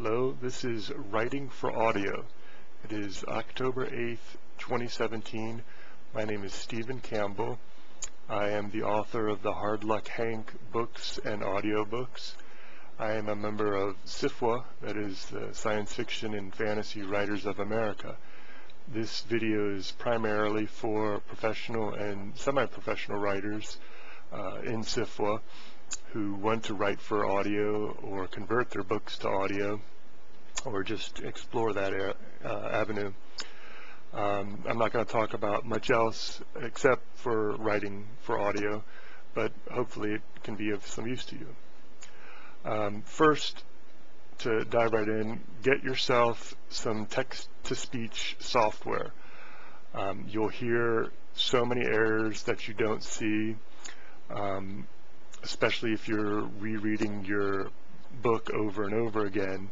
Hello, this is Writing for Audio. It is October 8th, 2017. My name is Steven Campbell. I am the author of the Hard Luck Hank books and audiobooks. I am a member of SFWA, that is the Science Fiction and Fantasy Writers of America. This video is primarily for professional and semi-professional writers uh, in SFWA who want to write for audio or convert their books to audio or just explore that uh, avenue. Um, I'm not going to talk about much else except for writing for audio, but hopefully it can be of some use to you. Um, first, to dive right in, get yourself some text-to-speech software. Um, you'll hear so many errors that you don't see. Um, especially if you're rereading your book over and over again,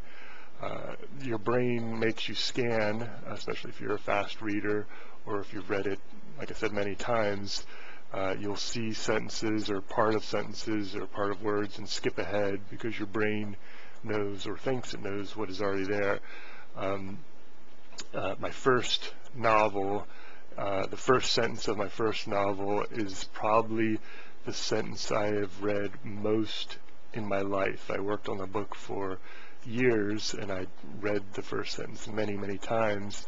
uh, your brain makes you scan, especially if you're a fast reader or if you've read it, like I said, many times, uh, you'll see sentences or part of sentences or part of words and skip ahead because your brain knows or thinks it knows what is already there. Um, uh, my first novel, uh, the first sentence of my first novel is probably the sentence I have read most in my life. I worked on the book for years and I read the first sentence many, many times.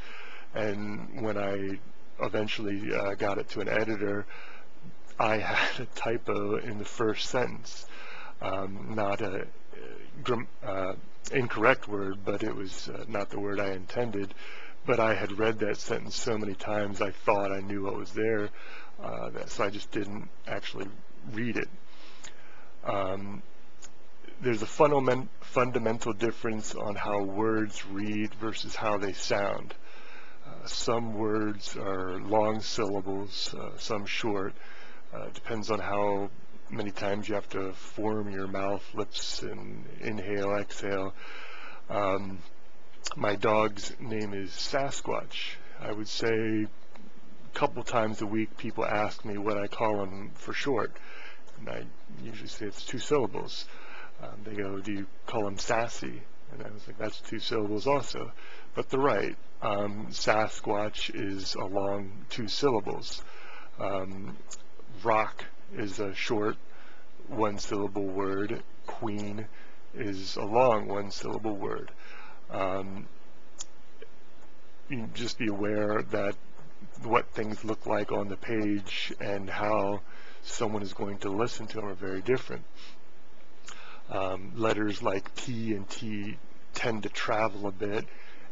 And when I eventually uh, got it to an editor, I had a typo in the first sentence. Um, not a uh, incorrect word, but it was uh, not the word I intended. But I had read that sentence so many times I thought I knew what was there, uh, that, so I just didn't actually read it. Um, there's a fundament, fundamental difference on how words read versus how they sound. Uh, some words are long syllables, uh, some short. Uh, depends on how many times you have to form your mouth, lips, and inhale, exhale. Um, my dog's name is Sasquatch. I would say a couple times a week people ask me what I call them for short. And I usually say it's two syllables. Um, they go, do you call them sassy? And I was like, that's two syllables also. But they're right. Um, Sasquatch is a long two syllables. Um, rock is a short one syllable word. Queen is a long one syllable word. Um, you just be aware that what things look like on the page and how someone is going to listen to them are very different. Um, letters like P and T tend to travel a bit.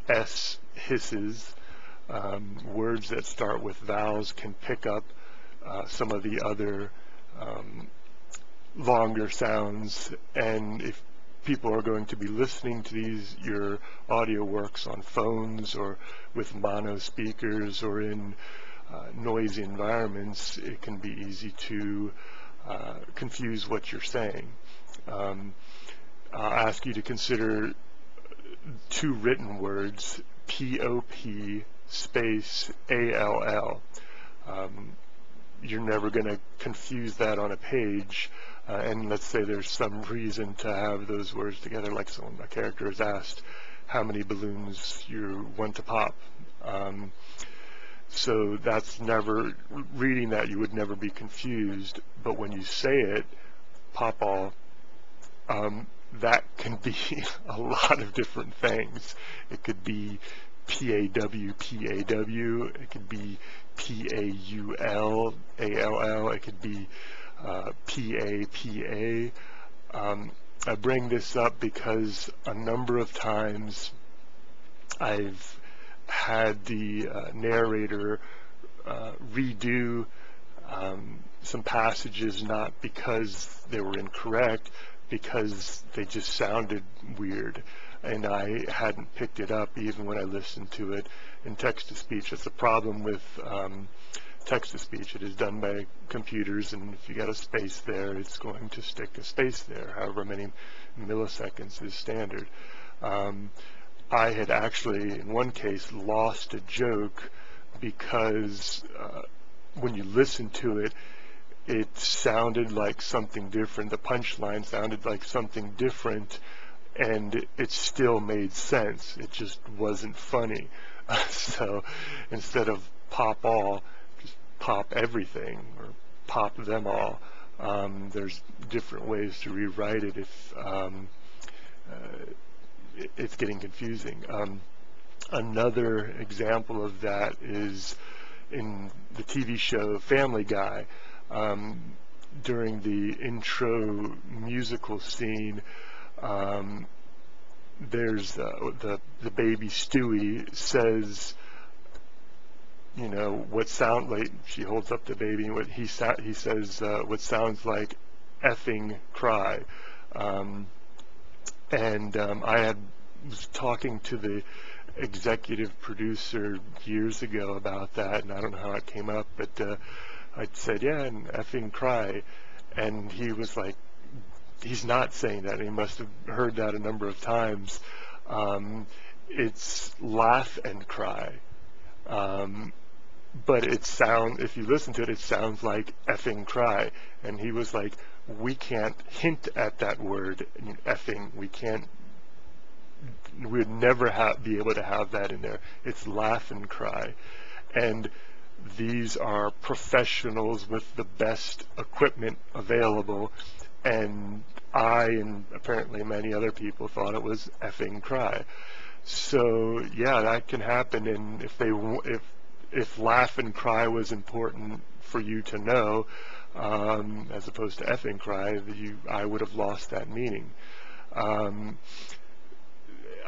S hisses. Um, words that start with vowels can pick up uh, some of the other um, longer sounds and if people are going to be listening to these your audio works on phones or with mono speakers or in uh, noisy environments, it can be easy to uh, confuse what you're saying. Um, I'll ask you to consider two written words, P-O-P space A-L-L. Um, you're never going to confuse that on a page. Uh, and let's say there's some reason to have those words together, like someone, a character is asked how many balloons you want to pop. Um, so that's never, reading that you would never be confused, but when you say it, papa, um, that can be a lot of different things. It could be P-A-W, P-A-W, it could be P-A-U-L, A-L-L, it could be P-A-P-A. Um, I bring this up because a number of times I've had the uh, narrator uh, redo um, some passages not because they were incorrect, because they just sounded weird and I hadn't picked it up even when I listened to it in text-to-speech. It's a problem with um, text-to-speech. It is done by computers and if you got a space there, it's going to stick a space there, however many milliseconds is standard. Um, I had actually, in one case, lost a joke because uh, when you listen to it, it sounded like something different. The punchline sounded like something different and it still made sense. It just wasn't funny. so instead of pop all, pop everything or pop them all. Um, there's different ways to rewrite it if um, uh, it's getting confusing. Um, another example of that is in the TV show Family Guy. Um, during the intro musical scene, um, there's uh, the the baby Stewie says, you know, what sound like she holds up the baby and what he sa- he says uh, what sounds like effing cry, um, and um, I had was talking to the executive producer years ago about that, and I don't know how it came up, but uh, I said, yeah, and effing cry, and he was like, he's not saying that. He must have heard that a number of times. Um, it's laugh and cry. Um, but it sound if you listen to it, it sounds like effing cry. And he was like, we can't hint at that word effing. We can't. We would never be able to have that in there. It's laugh and cry, and these are professionals with the best equipment available and I and apparently many other people thought it was effing cry. So yeah, that can happen. And if they if if laugh and cry was important for you to know, um, as opposed to effing cry, you I would have lost that meaning. Um,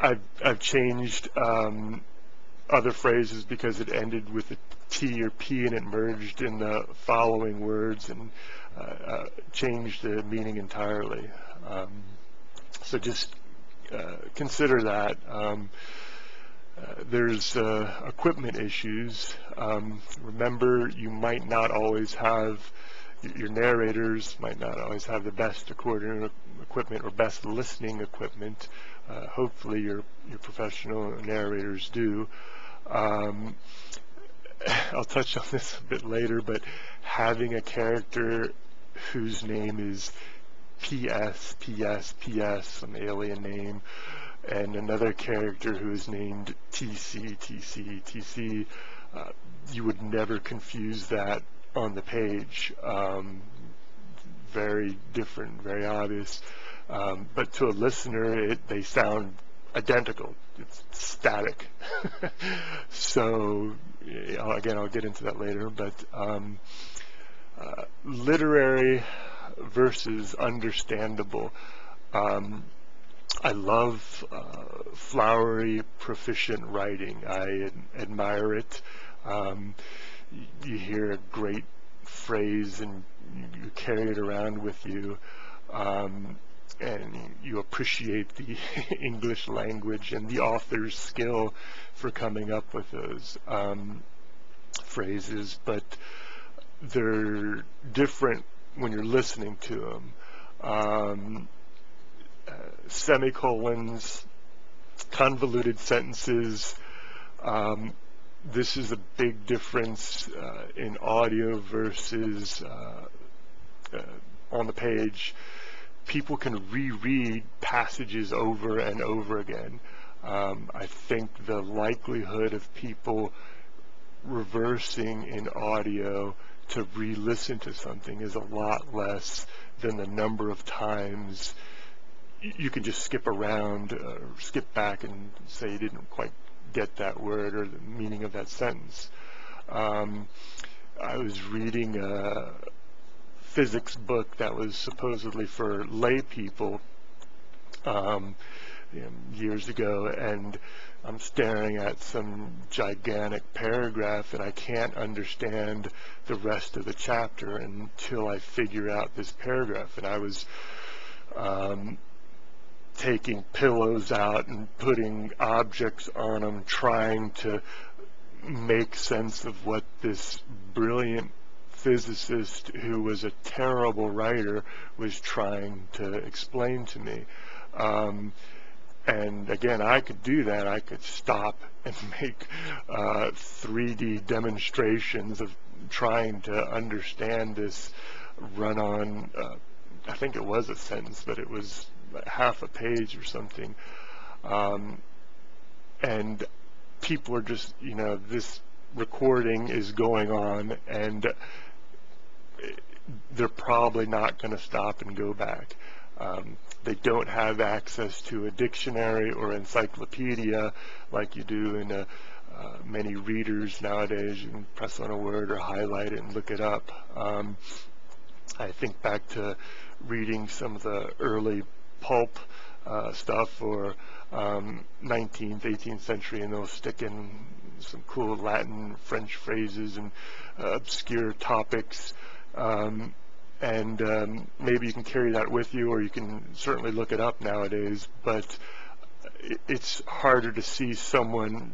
I've I've changed um, other phrases because it ended with a T or P and it merged in the following words and uh, uh, changed the meaning entirely. Um, so just uh, consider that. There's uh, equipment issues. Um, remember, you might not always have your narrators might not always have the best recording equipment or best listening equipment. Uh, hopefully, your your professional narrators do. Um, I'll touch on this a bit later, but having a character whose name is PS, PS, PS, some alien name, and another character who is named TC, TC, TC, uh, you would never confuse that on the page. Um, very different, very obvious. Um, but to a listener, it, they sound identical. It's static. so again, I'll get into that later. But um, uh, literary versus understandable. Um, I love uh, flowery, proficient writing. I ad admire it. Um, you hear a great phrase and you carry it around with you. Um, and you appreciate the English language and the author's skill for coming up with those um, phrases, but they're different when you're listening to them. Um, semicolons, convoluted sentences. Um, this is a big difference uh, in audio versus uh, uh on the page people can reread passages over and over again. Um, I think the likelihood of people reversing in audio to re-listen to something is a lot less than the number of times you can just skip around or uh, skip back and say you didn't quite get that word or the meaning of that sentence. Um, I was reading a, physics book that was supposedly for lay people um, years ago, and I'm staring at some gigantic paragraph, and I can't understand the rest of the chapter until I figure out this paragraph. And I was um, taking pillows out and putting objects on them, trying to make sense of what this brilliant physicist who was a terrible writer was trying to explain to me. Um, and again, I could do that. I could stop and make uh, 3D demonstrations of trying to understand this run-on. Uh, I think it was a sentence, but it was half a page or something. Um, and people are just, you know, this recording is going on and they're probably not going to stop and go back. Um, they don't have access to a dictionary or encyclopedia like you do in a, uh, many readers nowadays. You can press on a word or highlight it and look it up. Um, I think back to reading some of the early pulp uh, stuff or um, 19th, 18th century, and they'll stick in some cool Latin, French phrases and uh, obscure topics. Um, and um, maybe you can carry that with you, or you can certainly look it up nowadays. But it's harder to see someone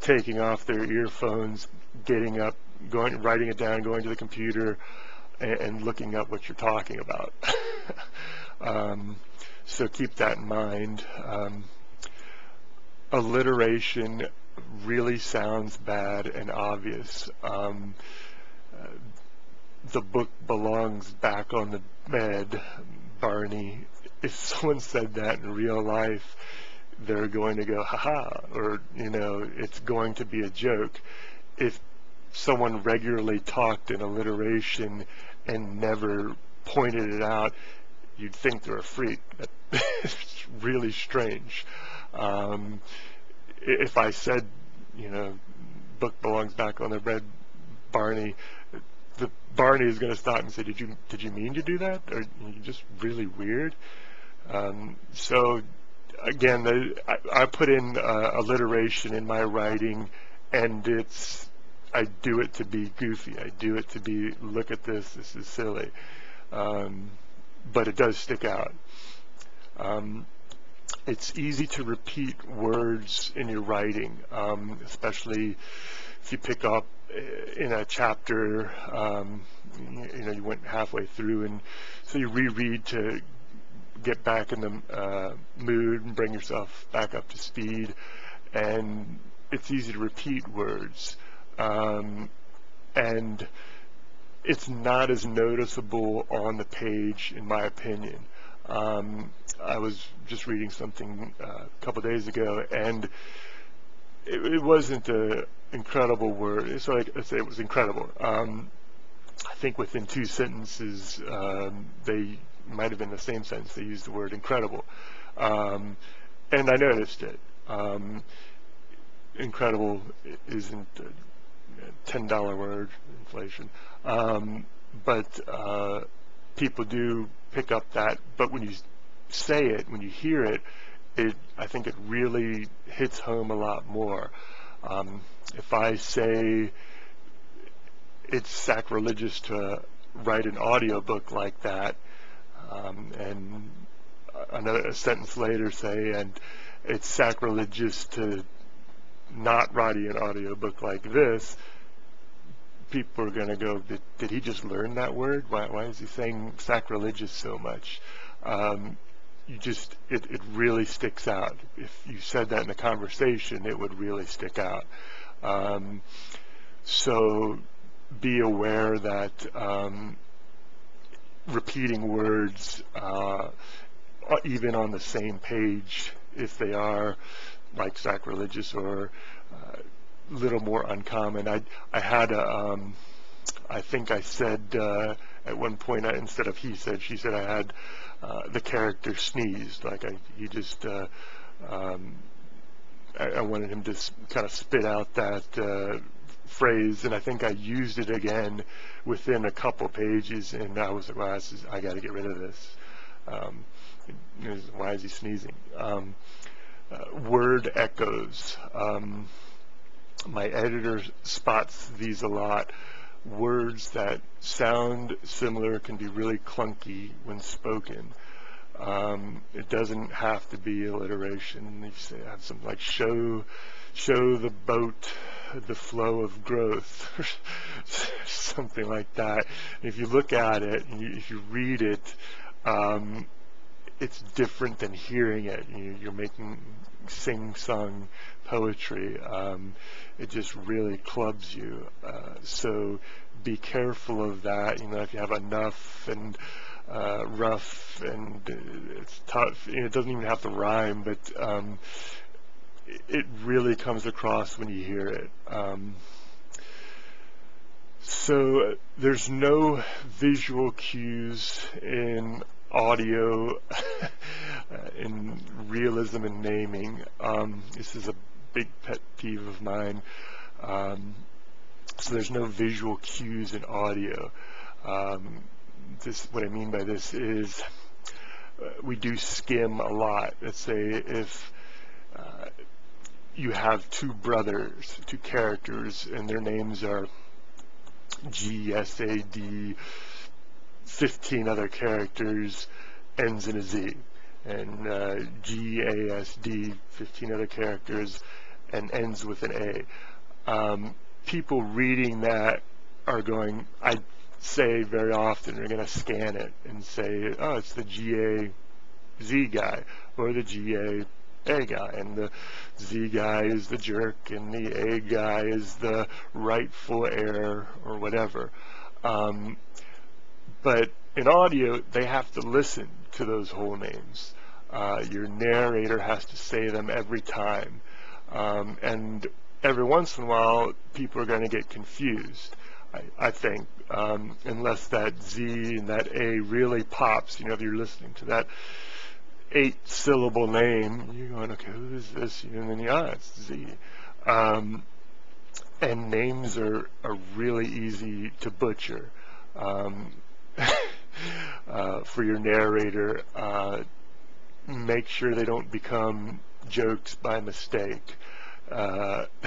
taking off their earphones, getting up, going, writing it down, going to the computer, and, and looking up what you're talking about. um, so keep that in mind. Um, alliteration really sounds bad and obvious. Um, uh, the book belongs back on the bed, Barney. If someone said that in real life, they're going to go, haha, or, you know, it's going to be a joke. If someone regularly talked in alliteration and never pointed it out, you'd think they're a freak. it's really strange. Um, if I said, you know, book belongs back on the bed, Barney, the Barney is going to stop and say, "Did you did you mean to do that? Or you just really weird?" Um, so again, the, I, I, put in uh, alliteration in my writing, and it's I do it to be goofy. I do it to be look at this. This is silly, um, but it does stick out. Um, it's easy to repeat words in your writing, um, especially if you pick up uh, in a chapter, um, you know, you went halfway through, and so you reread to get back in the uh, mood and bring yourself back up to speed. And it's easy to repeat words. Um, and it's not as noticeable on the page, in my opinion. Um, I was just reading something uh, a couple days ago, and it, it wasn't an incredible word. So I say it was incredible. Um, I think within two sentences, um, they might have been the same sentence. They used the word incredible. Um, and I noticed it. Um, incredible isn't $10 word, inflation. Um, but uh, people do pick up that. But when you say it, when you hear it, it I think it really hits home a lot more. Um, if I say it's sacrilegious to write an audiobook like that, um, and another a sentence later say, and it's sacrilegious to not write an audiobook like this, people are going to go, did, did, he just learn that word? Why, why is he saying sacrilegious so much? Um, you just, it, it really sticks out. If you said that in a conversation, it would really stick out. Um, so be aware that um, repeating words, uh, even on the same page, if they are like sacrilegious or uh, little more uncommon. I I had a um, I think I said uh, at one point I, instead of he said she said I had uh, the character sneezed like I he just uh, um, I, I, wanted him to kind of spit out that uh, phrase, and I think I used it again within a couple pages, and I was like, well, is, I got to get rid of this. Um, why is he sneezing? Um, uh, word echoes. Um, my editor spots these a lot. Words that sound similar can be really clunky when spoken. Um, it doesn't have to be alliteration. You say have something like show, show the boat the flow of growth, something like that. If you look at it, and you, if you read it, um, it's different than hearing it. You, are making sing-sung poetry. Um, it just really clubs you. Uh, so be careful of that. You know, if you have enough and uh, rough and uh, it's tough. It doesn't even have to rhyme, but um, it really comes across when you hear it. Um, so there's no visual cues in audio, uh, in realism and naming. Um, this is a big pet peeve of mine. Um, so there's no visual cues in audio. Um, this, what I mean by this is uh, we do skim a lot. Let's say if uh, you have two brothers, two characters, and their names are G, S, A, D, 15 other characters, ends in a Z. And uh, G, A, S, D, 15 other characters, and ends with an A. Um, people reading that are going, I say very often, they're going to scan it and say, oh, it's the G-A-Z Z guy or the GA A guy, and the Z guy is the jerk, and the A guy is the rightful heir or whatever. Um, but in audio, they have to listen to those whole names. Uh, your narrator has to say them every time. Um, and every once in a while, people are going to get confused, I, I think, um, unless that Z and that A really pops. You know, if you're listening to that eight syllable name, you're going, okay, who is this? And then, yeah, it's Z. Um, and names are, are really easy to butcher. Um, uh, for your narrator, uh, make sure they don't become jokes by mistake. Uh,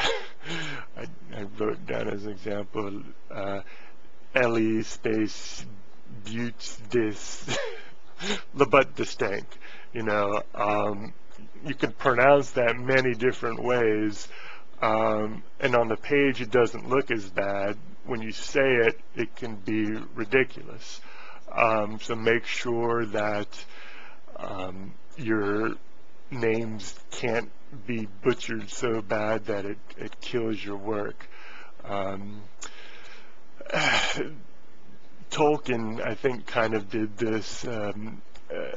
I, I, wrote down as an example, uh, Ellie space butte dis the butt distinct. You know, um, you can pronounce that many different ways, um, and on the page it doesn't look as bad. When you say it, it can be ridiculous. Um, so make sure that um, your names can't be butchered so bad that it, it kills your work. Um, Tolkien, I think, kind of did this. Um, uh,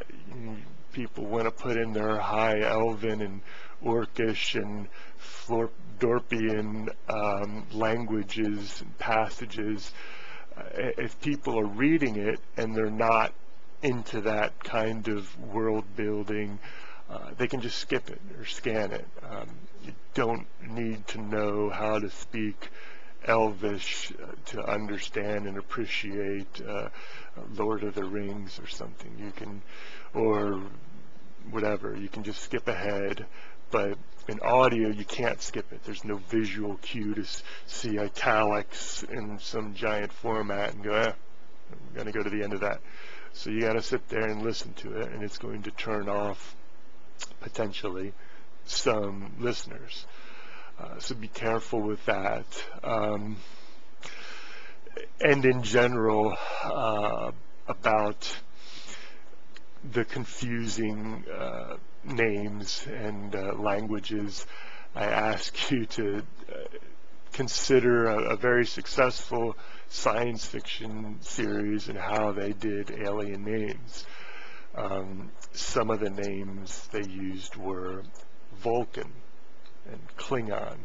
people want to put in their high Elven and Orcish and Dorpian um, languages and passages. Uh, if people are reading it and they're not into that kind of world building, uh, they can just skip it or scan it. Um, you don't need to know how to speak Elvish uh, to understand and appreciate uh, Lord of the Rings or something. You can, or whatever, you can just skip ahead. But in audio, you can't skip it. There's no visual cue to see italics in some giant format and go, eh, I'm going to go to the end of that. So you got to sit there and listen to it, and it's going to turn off potentially some listeners. Uh, so be careful with that. Um, and in general, uh, about the confusing uh, names and uh, languages, I ask you to uh, consider a, a, very successful science fiction series and how they did alien names. Um, some of the names they used were Vulcan and Klingon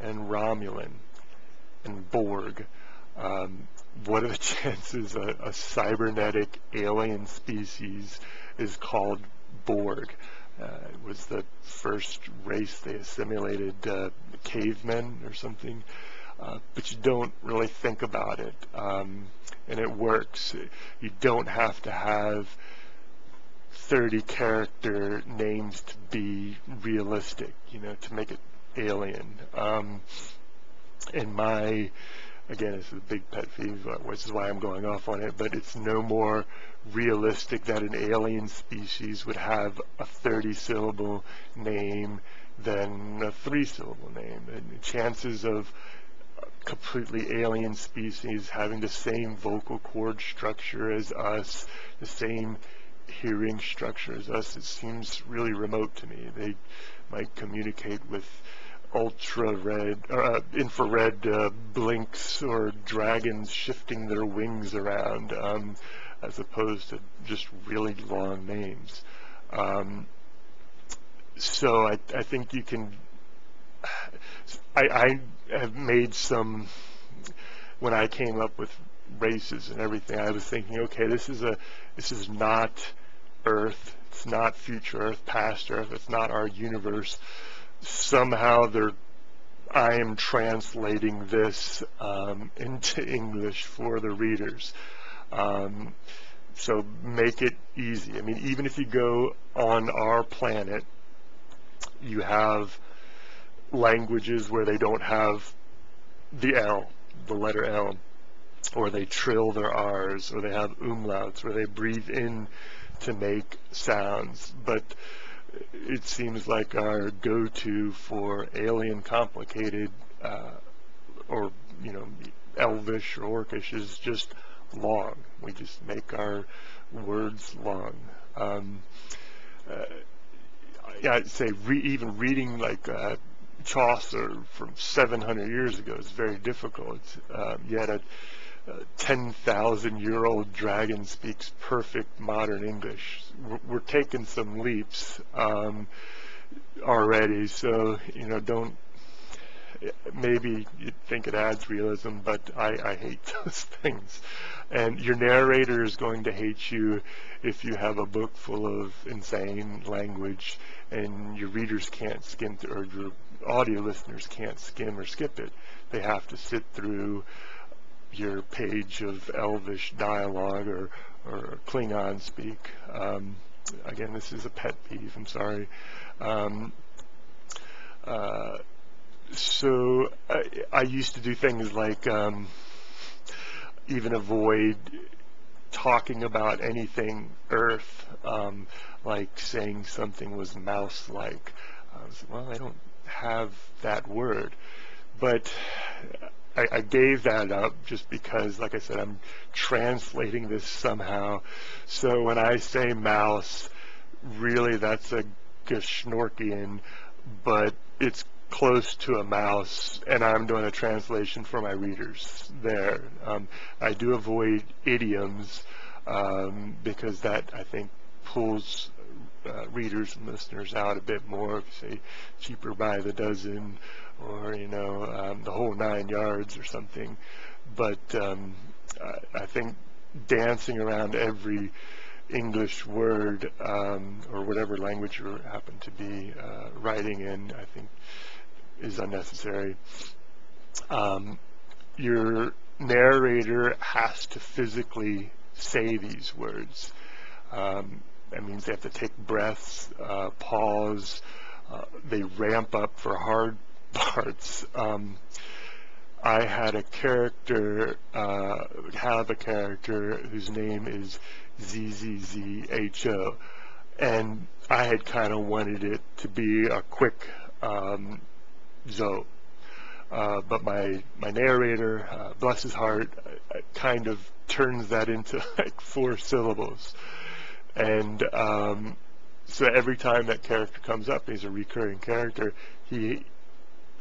and Romulan and Borg. Um, what are the chances a, a, cybernetic alien species is called Borg? Uh, it was the first race they assimilated uh, cavemen or something. Uh, but you don't really think about it. Um, and it works. You don't have to have 30 character names to be realistic, you know, to make it alien. Um, in my, again, it's a big pet peeve, uh, which is why I'm going off on it, but it's no more realistic that an alien species would have a 30 syllable name than a three syllable name. And chances of completely alien species having the same vocal cord structure as us, the same hearing structure as us, it seems really remote to me. They might communicate with ultra red or uh, infrared uh, blinks or dragons shifting their wings around. Um, as opposed to just really long names. Um, so I, I think you can, I, I have made some, when I came up with races and everything, I was thinking, okay, this is a, this is not Earth, it's not future Earth, past Earth, it's not our universe. Somehow they're I am translating this um, into English for the readers. Um, so make it easy. I mean, even if you go on our planet, you have languages where they don't have the L, the letter L, or they trill their R's, or they have umlauts, or they breathe in to make sounds. But it seems like our go-to for alien complicated uh, or you know elvish or orcish is just long. We just make our words long. Um, uh, I'd say re even reading like uh, Chaucer from 700 years ago is very difficult. Um, yet a 10,000 year old dragon speaks perfect modern English. We're, taking some leaps um, already, so, you know, don't, maybe you think it adds realism, but I, I hate those things. And your narrator is going to hate you if you have a book full of insane language and your readers can't skim, or your audio listeners can't skim or skip it. They have to sit through your page of Elvish dialogue or, or Klingon speak. Um, again, this is a pet peeve, I'm sorry. Um, uh, so I, I, used to do things like um, even avoid talking about anything Earth, um, like saying something was mouse-like. well, I don't have that word. But I, I, gave that up just because, like I said, I'm translating this somehow. So when I say mouse, really that's a Geschnorkian, but it's close to a mouse, and I'm doing a translation for my readers there. Um, I do avoid idioms um, because that, I think, pulls uh, readers and listeners out a bit more. Say cheaper by the dozen, or you know um, the whole nine yards or something. But um, I, I, think dancing around every English word um, or whatever language you happen to be uh, writing in, I think is unnecessary. Um, your narrator has to physically say these words. Um, that means they have to take breaths, uh, pause, uh, they ramp up for hard parts. Um, I had a character, uh, have a character whose name is ZZZHO, and I had kind of wanted it to be a quick um, Zo. Uh, but my, my narrator, uh, bless his heart, uh, kind of turns that into like four syllables. And um, so every time that character comes up, he's a recurring character, he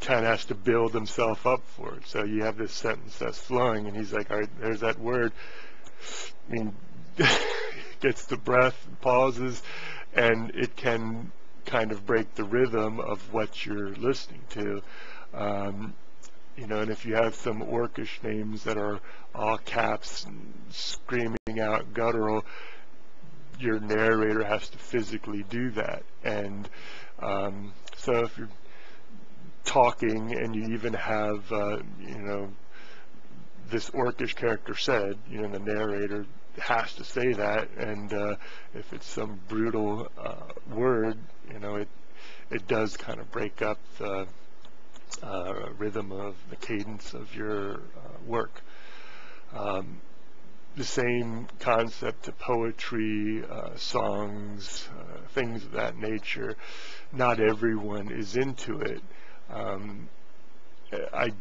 kind of has to build himself up for it. So you have this sentence that's flowing, and he's like, all right, there's that word. I mean, gets the breath, pauses, and it can kind of break the rhythm of what you're listening to. Um, you know, and if you have some orcish names that are all caps and screaming out guttural, your narrator has to physically do that. And um, so if you're talking and you even have, uh, you know, this orcish character said, you know, the narrator has to say that, and uh, if it's some brutal uh, word, you know, it it does kind of break up the uh, rhythm of the cadence of your uh, work. Um, the same concept to poetry, uh, songs, uh, things of that nature. Not everyone is into it. Um, I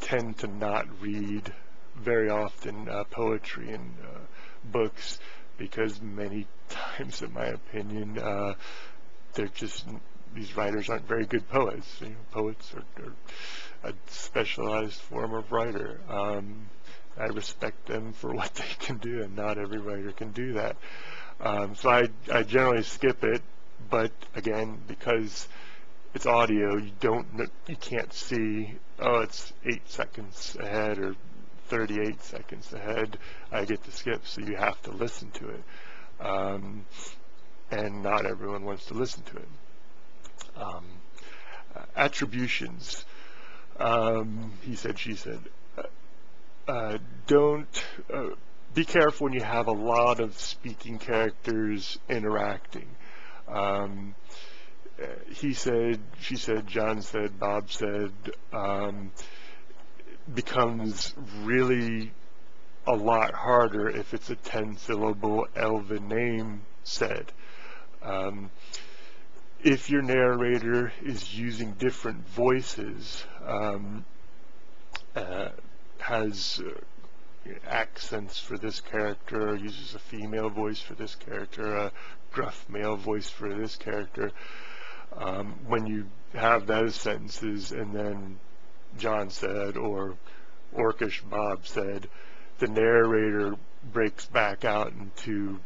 tend to not read very often uh, poetry and uh, books because many times, in my opinion, uh, they're just these writers aren't very good poets. You know, poets are, are, a specialized form of writer. Um, I respect them for what they can do, and not every writer can do that. Um, so I, I generally skip it, but again, because it's audio, you don't, you can't see, oh, it's eight seconds ahead or 38 seconds ahead. I get to skip, so you have to listen to it. Um, and not everyone wants to listen to it. Um, attributions. Um, he said, she said. Uh, don't uh, be careful when you have a lot of speaking characters interacting. Um, uh, he said, she said, John said, Bob said, um, becomes really a lot harder if it's a 10 syllable Elven name said. Um, if your narrator is using different voices, um, uh, has uh, accents for this character, uses a female voice for this character, a gruff male voice for this character, um, when you have those sentences and then John said or Orcish Bob said, the narrator breaks back out into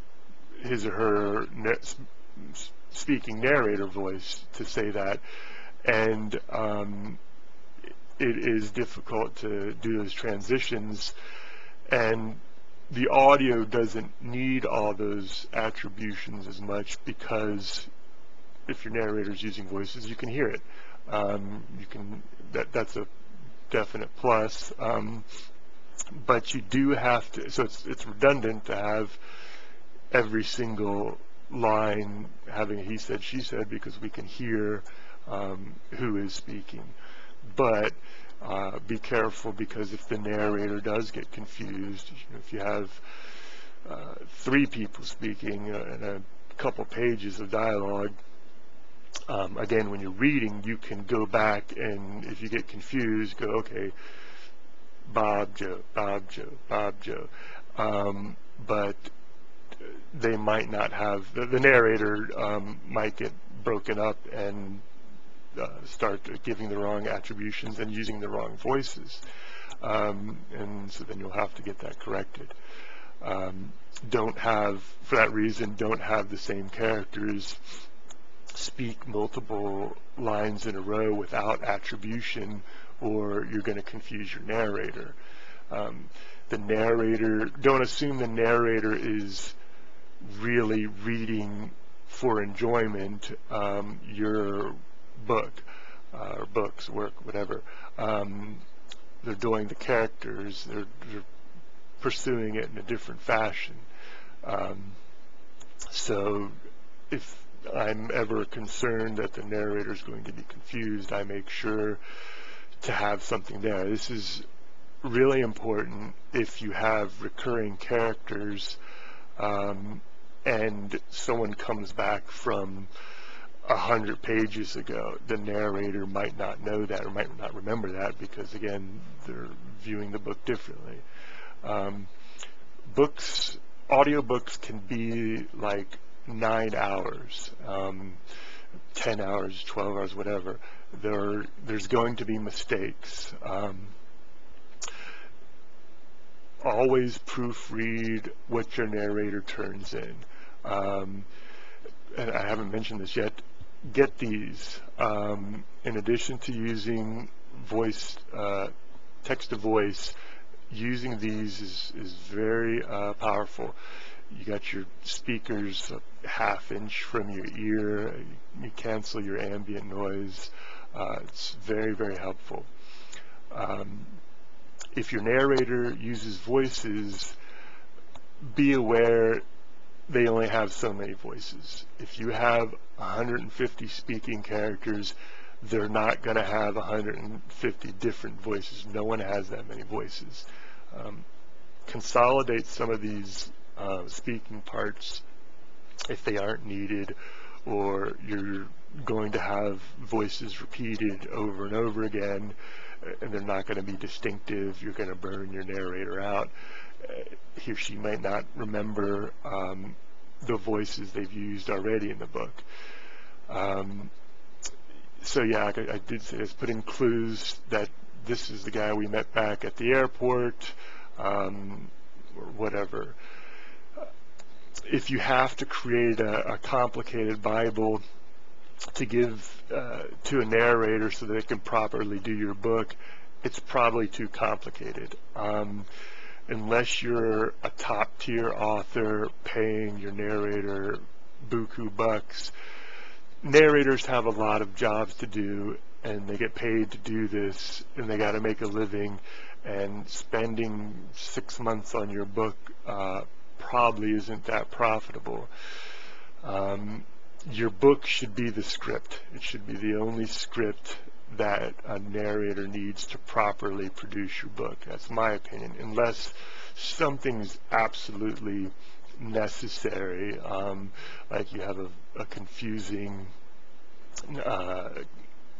his or her speaking narrator voice to say that. And um, it is difficult to do those transitions. And the audio doesn't need all those attributions as much because if your narrator is using voices you can hear it. Um, you can that that's a definite plus. Um, but you do have to so it's it's redundant to have every single line having he said, she said, because we can hear um, who is speaking. But uh, be careful because if the narrator does get confused, if you have uh, three people speaking uh, and a couple pages of dialogue, um, again, when you're reading, you can go back and if you get confused, go, okay, Bob Joe, Bob Joe, Bob Joe. Um, but they might not have, the, the narrator um, might get broken up and start giving the wrong attributions and using the wrong voices. Um, and so then you'll have to get that corrected. Um, don't have, for that reason, don't have the same characters speak multiple lines in a row without attribution or you're going to confuse your narrator. Um, the narrator, don't assume the narrator is really reading for enjoyment um, your book uh, or books, work, whatever. Um, they're doing the characters, they're, they're, pursuing it in a different fashion. Um, so if I'm ever concerned that the narrator is going to be confused, I make sure to have something there. This is really important if you have recurring characters um, and someone comes back from a hundred pages ago, the narrator might not know that or might not remember that because again, they're viewing the book differently. Um, books, audiobooks can be like nine hours, um, 10 hours, 12 hours, whatever. There, there's going to be mistakes. Um, always proofread what your narrator turns in um, and I haven't mentioned this yet, get these. Um, in addition to using voice, uh, text to voice, using these is, is very uh, powerful. You got your speakers a half inch from your ear, you cancel your ambient noise. Uh, it's very, very helpful. Um, if your narrator uses voices, be aware they only have so many voices. If you have 150 speaking characters, they're not going to have 150 different voices. No one has that many voices. Um, consolidate some of these uh, speaking parts if they aren't needed or you're going to have voices repeated over and over again and they're not going to be distinctive. You're going to burn your narrator out he or she might not remember um, the voices they've used already in the book. Um, so yeah, I, I, did say put in clues that this is the guy we met back at the airport. um, or whatever. If you have to create a, a complicated Bible to give uh, to a narrator so that it can properly do your book, it's probably too complicated. Um, unless you're a top tier author paying your narrator buku bucks, narrators have a lot of jobs to do and they get paid to do this and they got to make a living and spending six months on your book uh, probably isn't that profitable. Um, your book should be the script. It should be the only script that a narrator needs to properly produce your book. That's my opinion. Unless something's absolutely necessary, um, like you have a, a confusing uh,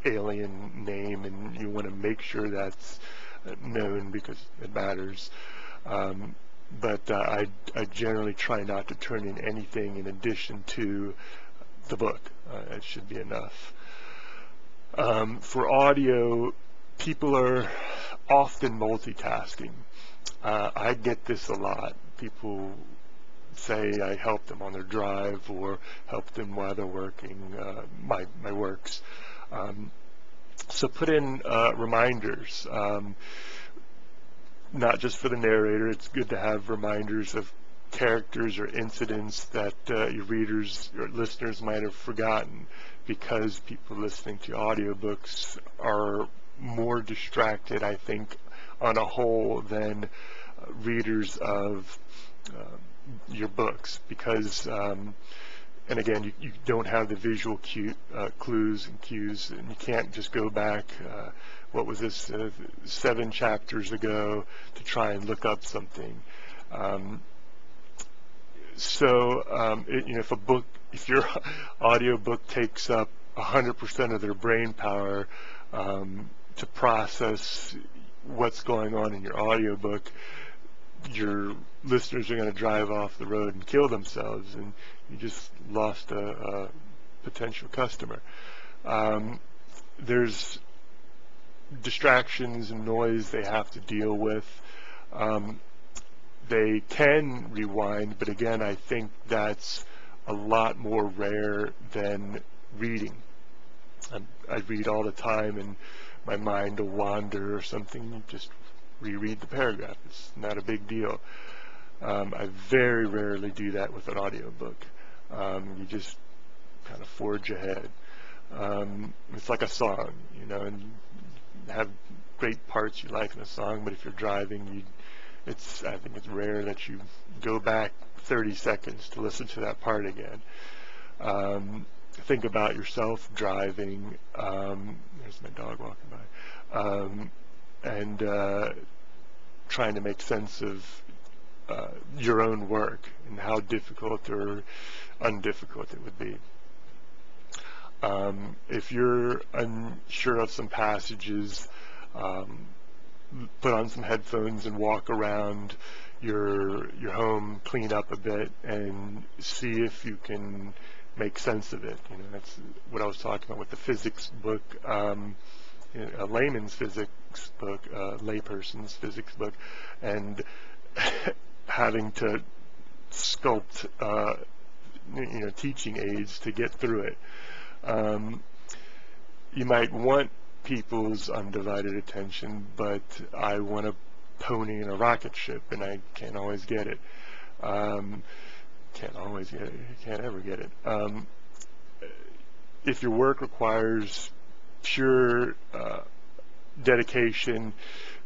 alien name and you want to make sure that's known because it matters. Um, but uh, I, I generally try not to turn in anything in addition to the book. Uh, it should be enough. Um, for audio, people are often multitasking. Uh, I get this a lot. People say I help them on their drive or help them while they're working uh, my, my works. Um, so put in uh, reminders, um, not just for the narrator. It's good to have reminders of characters or incidents that uh, your readers or listeners might have forgotten because people listening to audiobooks are more distracted, I think, on a whole than uh, readers of uh, your books because um, and again, you, you, don't have the visual cue, uh, clues and cues, and you can't just go back, uh, what was this, uh, seven chapters ago to try and look up something. Um, so, um, it, you know, if a book, if your audiobook takes up 100% of their brain power um, to process what's going on in your audiobook, your listeners are going to drive off the road and kill themselves, and you just lost a, a potential customer. Um, there's distractions and noise they have to deal with. Um, they can rewind, but again, I think that's a lot more rare than reading. I, I read all the time, and my mind will wander or something. Just reread the paragraph. It's not a big deal. Um, I very rarely do that with an audiobook. Um, you just kind of forge ahead. Um, it's like a song, you know, and have great parts you like in a song, but if you're driving, you, it's I think it's rare that you go back 30 seconds to listen to that part again. Um, think about yourself driving. Um, there's my dog walking by, um, and uh, trying to make sense of uh, your own work and how difficult or undifficult it would be. Um, if you're unsure of some passages, um, put on some headphones and walk around your your home, clean up a bit, and see if you can make sense of it. You know, that's what I was talking about with the physics book, um, a layman's physics book, a layperson's physics book, and having to sculpt, uh, you know, teaching aids to get through it. Um, you might want people's undivided attention, but I want a pony in a rocket ship, and I can't always get it. Um, can't always get it. Can't ever get it. Um, if your work requires pure uh, dedication,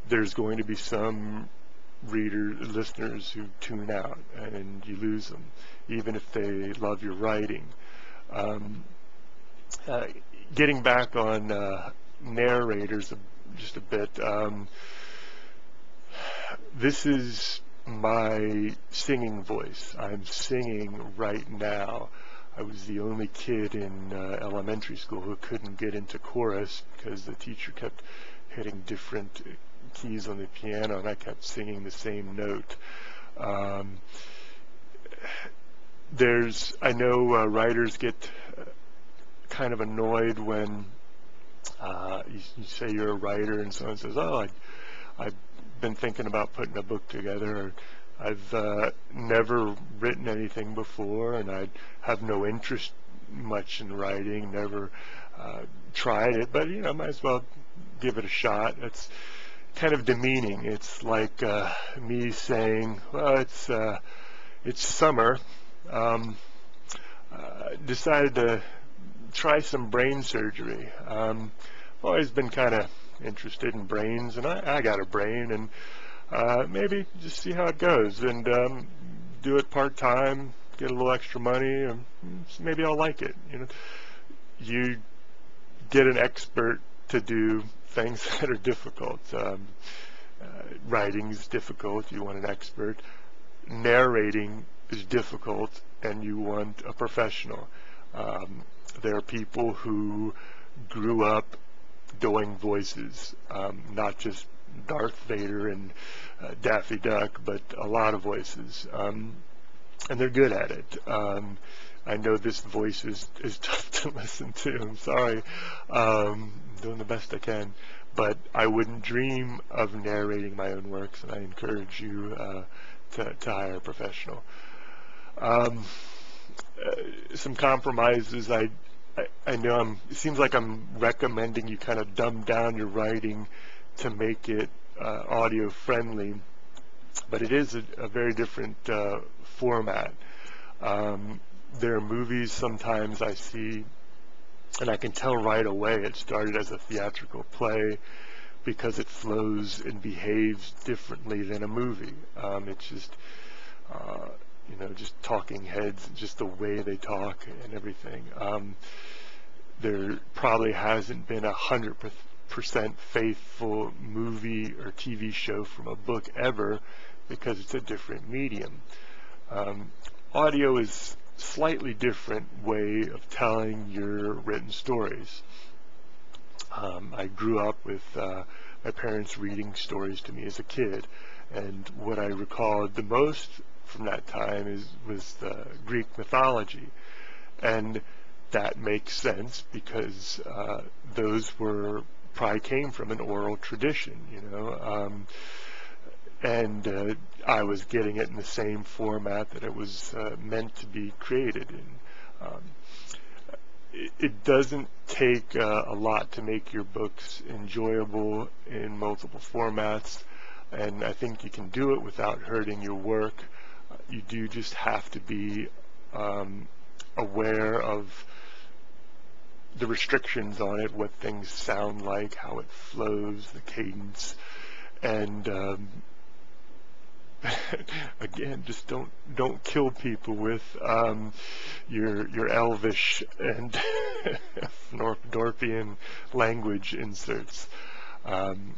there's going to be some readers, listeners who tune out and you lose them, even if they love your writing. Um, uh, getting back on uh, narrators just a bit, um, this is my singing voice. I'm singing right now. I was the only kid in uh, elementary school who couldn't get into chorus because the teacher kept hitting different keys on the piano and I kept singing the same note. Um, there's, I know uh, writers get uh, kind of annoyed when uh, you, you, say you're a writer and someone says, oh, I, I been thinking about putting a book together. I've uh, never written anything before, and I have no interest much in writing. Never uh, tried it, but you know, might as well give it a shot. It's kind of demeaning. It's like uh, me saying, "Well, it's uh, it's summer." Um, uh, decided to try some brain surgery. Um, I've always been kind of interested in brains, and I, I got a brain, and uh, maybe just see how it goes, and um, do it part time, get a little extra money, and maybe I'll like it. You know, you get an expert to do things that are difficult. Um, uh, writing is difficult. You want an expert. Narrating is difficult, and you want a professional. Um, there are people who grew up doing voices, um, not just Darth Vader and uh, Daffy Duck, but a lot of voices. Um, and they're good at it. Um, I know this voice is, is tough to listen to. I'm sorry. Um, I'm doing the best I can. But I wouldn't dream of narrating my own works, and I encourage you uh, to, to hire a professional. Um, uh, some compromises I I, know I'm, it seems like I'm recommending you kind of dumb down your writing to make it uh, audio friendly, but it is a, a very different uh, format. Um, there are movies sometimes I see, and I can tell right away it started as a theatrical play because it flows and behaves differently than a movie. Um, it's just, uh, you know, just talking heads, just the way they talk and everything. Um, there probably hasn't been a hundred percent faithful movie or TV show from a book ever because it's a different medium. Um, audio is slightly different way of telling your written stories. Um, I grew up with uh, my parents reading stories to me as a kid, and what I recalled the most from that time is was the Greek mythology, and that makes sense because uh, those were probably came from an oral tradition, you know. Um, and uh, I was getting it in the same format that it was uh, meant to be created in. Um, it, it, doesn't take uh, a lot to make your books enjoyable in multiple formats, and I think you can do it without hurting your work. You do just have to be um, aware of the restrictions on it, what things sound like, how it flows, the cadence, and um, again, just don't don't kill people with um, your your Elvish and Dorpian language inserts. Um,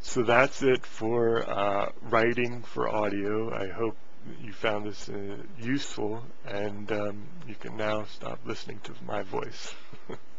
so that's it for uh, writing for audio. I hope you found this uh, useful, and um, you can now stop listening to my voice.